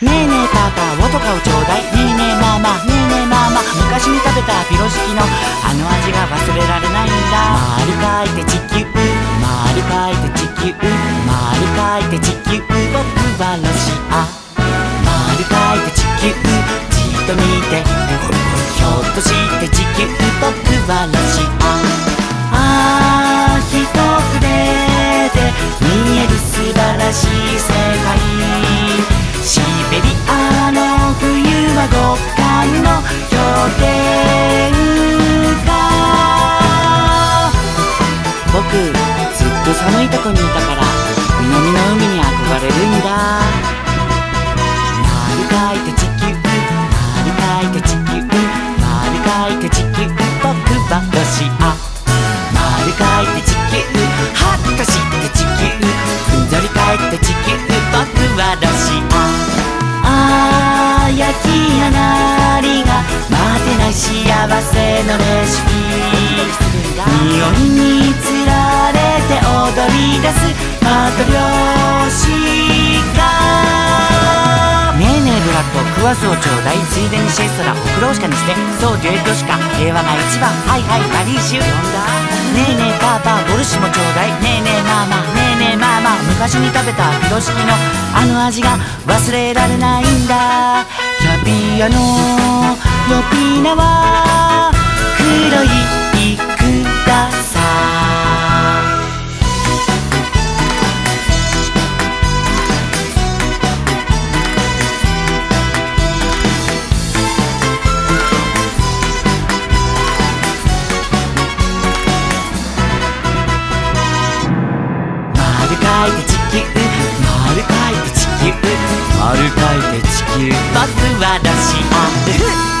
ねえねえパパおとかをちょうだい。ねえねえママねえねえママ。昔に食べたピロシキのあの味が忘れられないんだ。丸書いて地球。丸書いて地球。丸書いて地球。僕はロシア。寒いとこにいたから南の海に憧れるんだ。丸書いて地球丸書いて地球丸書いて地球僕はロシア。丸書いて地球ハッとして地球。ふんぞり返って地球僕はロシア。ああ焼き上がりが待てない幸踊り出すマトリョーシカねえねえブラッコクワスをちょうだいついでにシエストラオクローシカにしてそうデュエットしか平和が一番はいはいバリーシュ呼んだねえねえパーパーボルシもちょうだいねえねえママねえねえママ昔に食べたピロシキのあの味が忘れられないんだ。キャビアのヨピナはいて地球丸書いて地球丸書いて地球僕はロシア